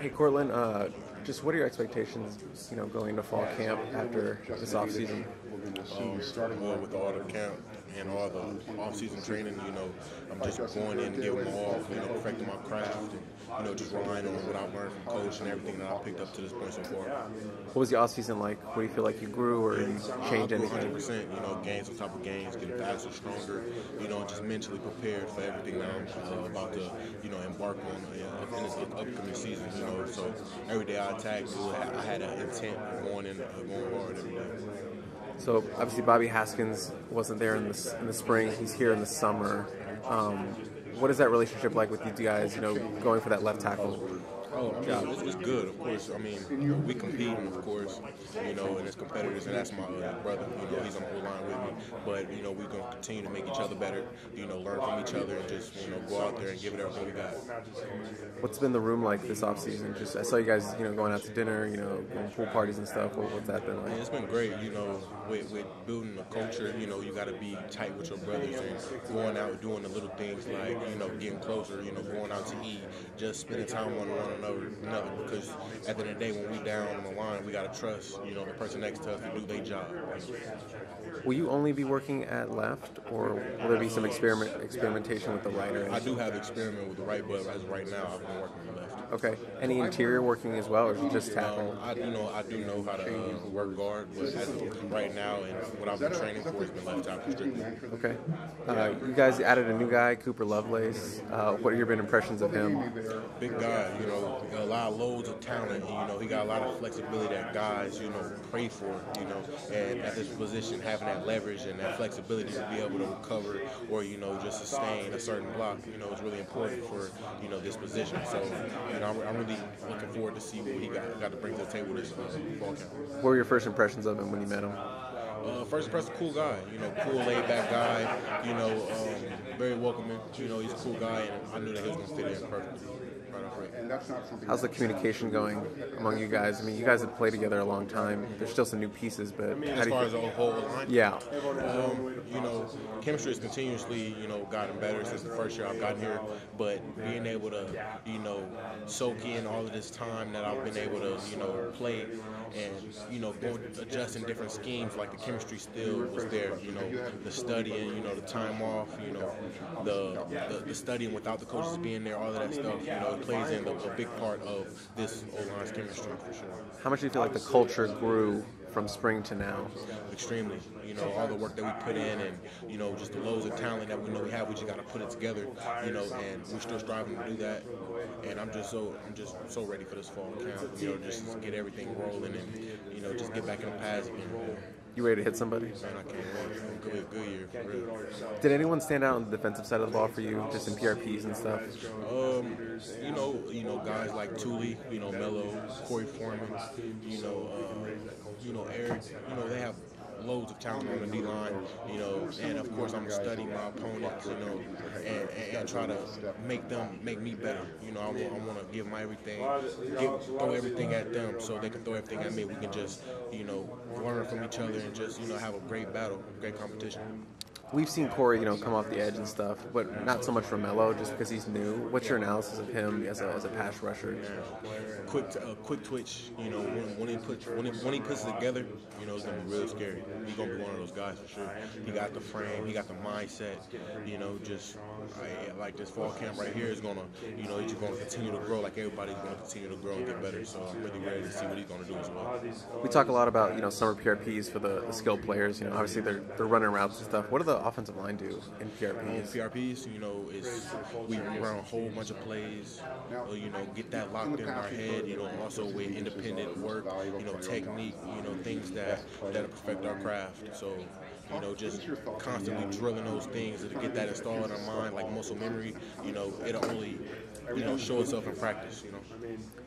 Hey, Courtland, uh, just what are your expectations, you know, going to fall camp after this offseason? Um, well, with the camp and all the off-season training, you know, I'm just going in and giving them all, you know, perfecting my craft and, you know, just relying on what I've learned from coach and everything that I've picked up to this point so far. What was the offseason like? What do you feel like you grew or you changed I anything? 100%, you know, gains on top of gains, getting faster, stronger, you know, just mentally prepared for everything that I'm uh, about to, you know, embark on uh, in this upcoming season, you know. So every day I attack, I had an intent of going in, uh, going hard every day. So obviously Bobby Haskins wasn't there in the in the spring. He's here in the summer. Um, what is that relationship like with you guys? You know, going for that left tackle Oh, I mean, it's, it's good, of course. I mean, we compete, of course, you know, and as competitors, and that's my uh, brother. You know, he's on the line with me. But you know, we're gonna continue to make each other better. You know, learn from each other, and just you know, go out there and give it everything we got. What's been the room like this offseason? Just I saw you guys, you know, going out to dinner, you know, going pool parties and stuff. What, what's that been like? it's been great, you know, with, with building a culture, you know, you got to be tight with your brothers and going out doing the little things like, you know, getting closer, you know, going out to eat, just spending time one on one another because at the end of the day, when we down on the line, we got to trust, you know, the person next to us to do their job. Will you only be working at left, or will there be some experiment experimentation with the right? Or I do have experiment with the right, but as of right now, I've been working with left. Okay. Any interior working as well, or just tackle? Um, I you know I do know how to uh, work guard, but as of right now and what I've been training for has been left tackle strictly. Okay. Uh, you guys added a new guy, Cooper Lovelace. Uh, what have your been impressions of him? Big guy, you know, a lot of loads of talent. You know, he got a lot of flexibility that guys, you know, pray for. You know, and at this position, having that leverage and that flexibility to be able to recover or you know just sustain a certain block, you know, is really important for you know this position. So, you know, I'm, I'm really looking forward to see what he got got to bring to the table this uh, fall camp. What were your first impressions of him when you met him? Uh, first impression, cool guy. You know, cool, laid back guy. You know, um, very welcoming. You know, he's a cool guy, and I knew that he was gonna fit in perfectly. Right off rip. How's the communication going among you guys? I mean, you guys have played together a long time. There's still some new pieces, but how As far as the whole line, Yeah. Um, you know, chemistry has continuously, you know, gotten better since the first year I've gotten here. But being able to, you know, soak in all of this time that I've been able to, you know, play and, you know, go adjusting different schemes, like the chemistry still was there. You know, the studying, you know, the time off, you know, the the, the studying without the coaches being there, all of that stuff. You know, it plays in a, a big part of this O-line's chemistry for sure. How much do you feel like the culture grew from spring to now? extremely. You know, all the work that we put in and, you know, just the loads of talent that we know we have, we just got to put it together, you know, and we're still striving to do that. And I'm just so, I'm just so ready for this fall camp, you know, just get everything rolling and, you know, just get back in the pads again. You ready to hit somebody? Man, I can't wait. It's going to be a good year, for real. Did anyone stand out on the defensive side of the ball for you, just in PRPs and stuff? Um, you know, you know, guys like Tuli, you know, Mello, Korey Foreman, you know, uh, you know, Eric, you know, they have loads of talent on the D line, you know, and of course I'm studying my opponents, you know, and, and, and try to make them make me better. You know, I want, I want to give my everything, give, throw everything at them so they can throw everything at me. We can just, you know, learn from each other and just, you know, have a great battle, great competition. We've seen Korey, you know, come off the edge and stuff, but not so much for Mello, just because he's new. What's your analysis of him as a, as a pass rusher? quick, uh, quick twitch. You know, when, when he put when he, when he puts it together, you know, it's gonna be real scary. He's gonna be one of those guys for sure. He got the frame, he got the mindset. You know, just I, like this fall camp right here is gonna, you know, he's just gonna continue to grow. Like everybody's gonna continue to grow and get better. So I'm really ready to see what he's gonna do as well. We talk a lot about, you know, summer PRPs for the, the skilled players. You know, obviously they're, they're running routes and stuff. What do the offensive line do in PRPs? PRPs, you know, is we run a whole bunch of plays, uh, you know, get that locked in our head, you know, also with independent work, you know, technique, you know, things that that perfect our craft. So, you know, just constantly drilling those things to get that installed in our mind, like muscle memory, you know, it'll only, you know, show itself in practice, you know.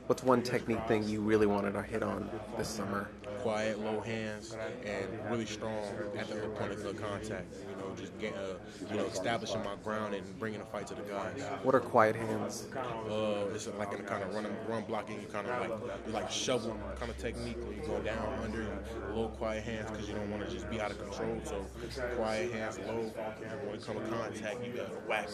What's one technique thing you really wanted to hit on this summer? Quiet, low hands, and really strong at the point of contact. You know, just get, uh, you know, establishing my ground and bringing the fight to the guys. What are quiet hands? Uh, it's like in a kind of run, run blocking, you kind of like like shovel kind of technique where you go down under low quiet hands because you don't want to just be out of control. So quiet hands, low. And when it comes to contact, you got to whack.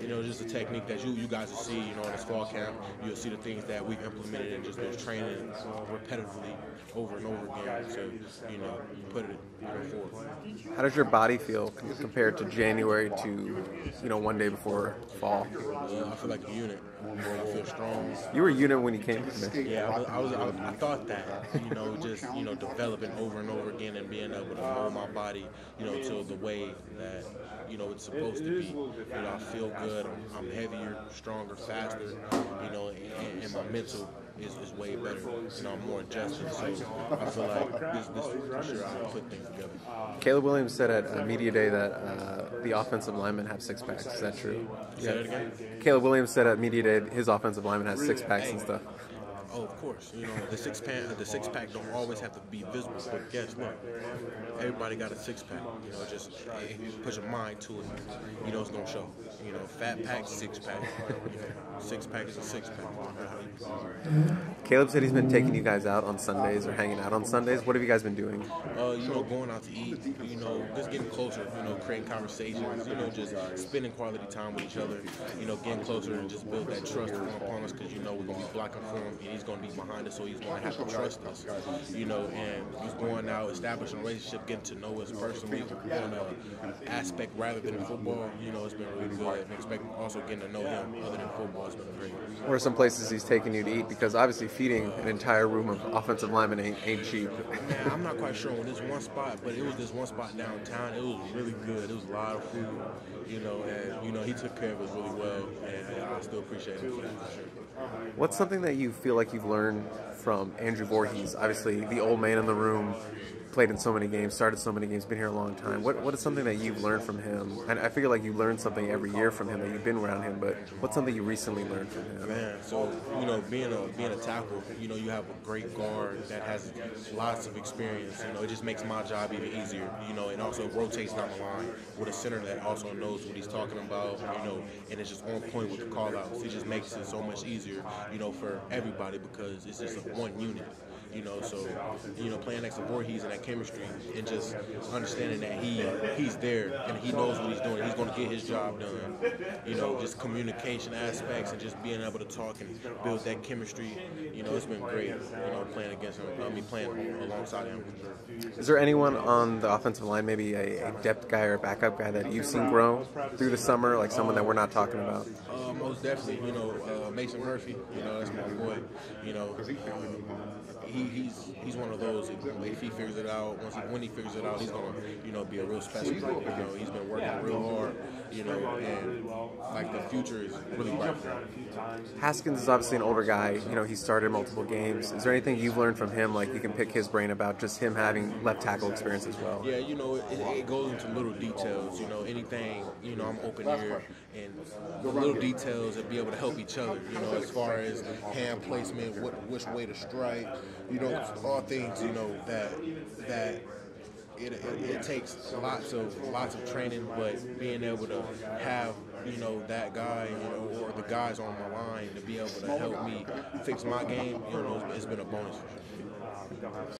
You know, just a technique that you you guys will see. You know, in this fall camp, you'll see the things that we've implemented and just been training repetitively over and over again. So you know, you put it you know, forward. How does your body feel compared to January to you know one day before fall? Uh, I feel like a unit. I feel strong. You were a unit when you came. Yeah, I was, I was. I, I thought that. You know, just you know, developing over and over again and being able to mold my body, you know, to the way that you know it's supposed to be. You know, I feel good. I'm, I'm heavier, stronger, faster. You know, and, and my mental is, is way better. You know, I'm more adjusted. So I feel like this, this for sure I put things together. Caleb Williams said at media day that uh, the offensive linemen have six packs. Is that true? Again. Caleb Williams said at media day his offensive lineman has six packs and stuff. Oh, of course. You know, the six pack, the six pack don't always have to be visible. But guess what? Everybody got a six pack. You know, just eh, put your mind to it. You know, it's gonna show. You know, fat pack, six pack. You know, six pack is a six pack. Caleb said he's been taking you guys out on Sundays or hanging out on Sundays. What have you guys been doing? Uh, you know, going out to eat. You know, just getting closer. You know, creating conversations. You know, just spending quality time with each other. You know, getting closer and just build that trust upon us because you know we're gonna be blocking for him. He's going to be behind us, so he's going to have to trust us. You know, and he's going out, establishing a relationship, getting to know us personally on an aspect rather than football. You know, it's been really good. And expect also getting to know him other than football has been great. What are some places he's taking you to eat? Because obviously feeding an entire room of offensive linemen ain't, ain't cheap. Man, I'm not quite sure on this one spot, but it was this one spot downtown. It was really good. It was a lot of food, you know, and you know he took care of us really well, and, and I still appreciate him for that. What's something that you feel like you've learned from Andrew Vorhees? Obviously, the old man in the room, played in so many games, started so many games, been here a long time. What what is something that you've learned from him? And I figure like you learn something every year from him that you've been around him. But what's something you recently learned from him? Man, so you know, being a being a tackle, you know, you have a great guard that has lots of experience. You know, it just makes my job even easier. You know, and also rotates down the line with a center that also knows what he's talking about. You know, and it's just on point with the call outs. It just makes it so much easier. You know, for everybody because it's just one unit. You know, so you know, playing next to Vorhees and that chemistry, and just understanding that he he's there and he knows what he's doing. He's going to get his job done. You know, just communication aspects and just being able to talk and build that chemistry. You know, it's been great. You know, playing against him. I mean, playing alongside him. Is there anyone on the offensive line, maybe a, a depth guy or a backup guy that you've seen grow through the summer, like someone that we're not talking about? Uh, most definitely, you know, uh, Mason Murphy. You know, that's my boy. You know, um, he, he's he's one of those. If he figures it out, once he, when he figures it out, he's gonna, you know, be a real special. You know, he's been working real hard. You know, and like the future is really bright for him. Haskins is obviously an older guy. You know, he started multiple games. Is there anything you've learned from him, like you can pick his brain about just him having left tackle experience as well? Yeah, you know, it, it goes into little details. You know, anything. You know, I'm open here, and the little details and be able to help each other. You know, as far as hand placement, what which way to strike. You know, all things. You know that that it, it, it, takes lots of lots of training, but being able to have you know that guy, you know, or the guys on my line to be able to help me fix my game, you know, it's, been a bonus.